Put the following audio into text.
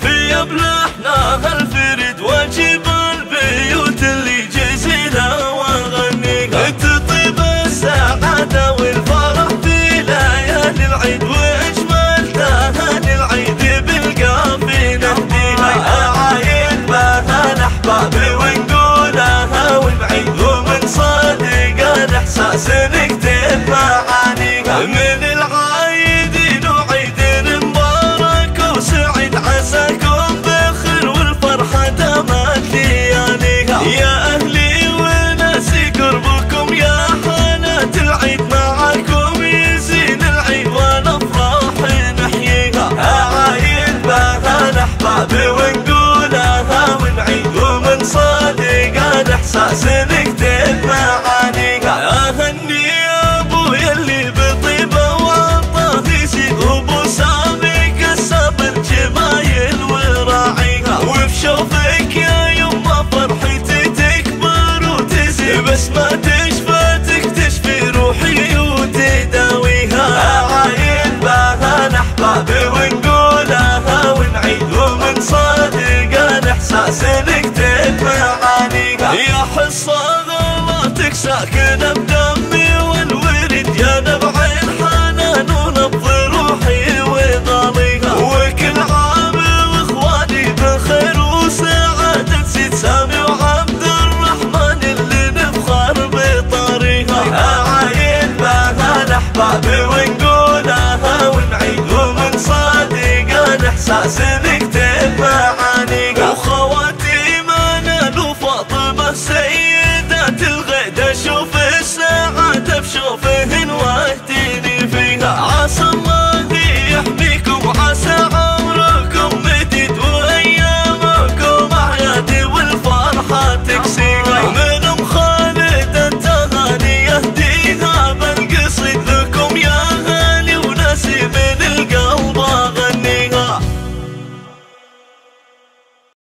في ابناءنا الفرد واجب البيوت اللي جزيلها واغنيك تطيب السعاده والفرد شوفك يا يما فرحتي تكبر وتزيد. بس ما تشفى تكتشفي روحي وتداويها. عاين بها نحباب ونقولها ونعيد ومن صادق الاحساس نكتب تدمع يا حصة غلطك ساكنة بدمك ساس نكتب معانينا نعم. وخواتي منال وفاطمة سيدات الغيد أشوف الساعة بشوفه